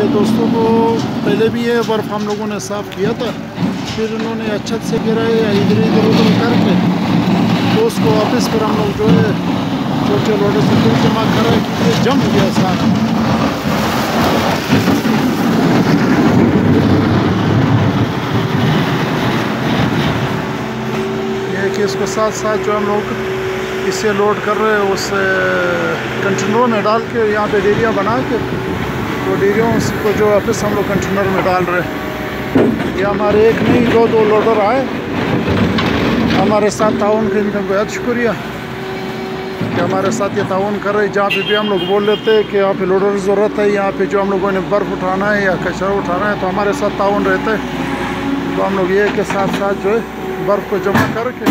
ये दोस्तों को पहले भी ये बर्फ़ हम लोगों ने साफ़ किया था, फिर उन्होंने अच्छत से गिराए या इधर इधर उधर करके तो उसको वापस फिर हम लोग जो है छोटे लोटे से फिर जमा कराए क्योंकि जम गया सारा। ये कि इसको साथ साथ जो हम लोग इसे लोड कर रहे हैं, उस, कंटेनरों में डाल के, यहाँ पे एरिया बना के तो डेरियों को जो वापस हम लोग कंटेनर में डाल रहे हैं। ये हमारे एक नहीं, दो दो लोडर आए। हमारे साथ ताउन के इनका बेहद शुक्रिया। कि हमारे साथ ये ताउन कर रहे जहाँ पे भी हम लोग बोल लेते हैं कि यहाँ पे लोडर की ज़रूरत है, यहाँ पे जो हम लोगों ने बर्फ़ उठाना है या कचरा उठाना है तो हमारे साथ ताउन रहते हैं। तो हम लोग ये के साथ साथ जो है, बर्फ़ को जमा करके